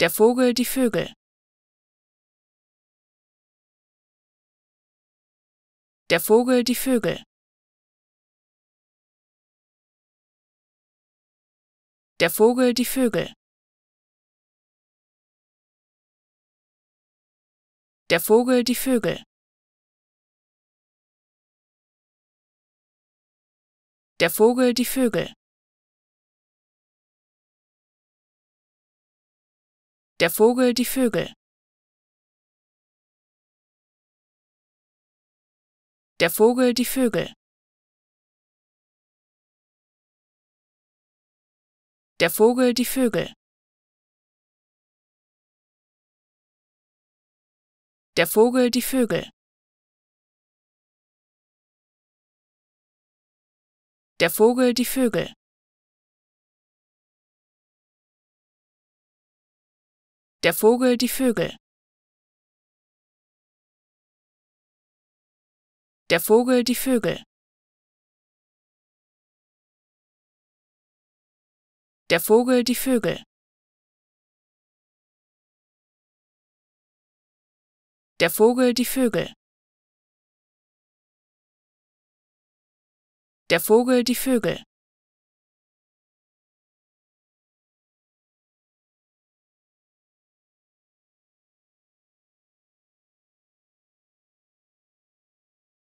Der Vogel, die Vögel. Der Vogel, die Vögel. Der Vogel, die Vögel. Der Vogel, die Vögel. Der Vogel, die Vögel. Der Vogel, die Vögel. Der Vogel, die Vögel. Der Vogel, die Vögel. Der Vogel, die Vögel. Der Vogel, die Vögel. Der Vogel, die Vögel. Der Vogel, die Vögel. Der Vogel, die Vögel. Der Vogel, die Vögel. Der Vogel, die Vögel.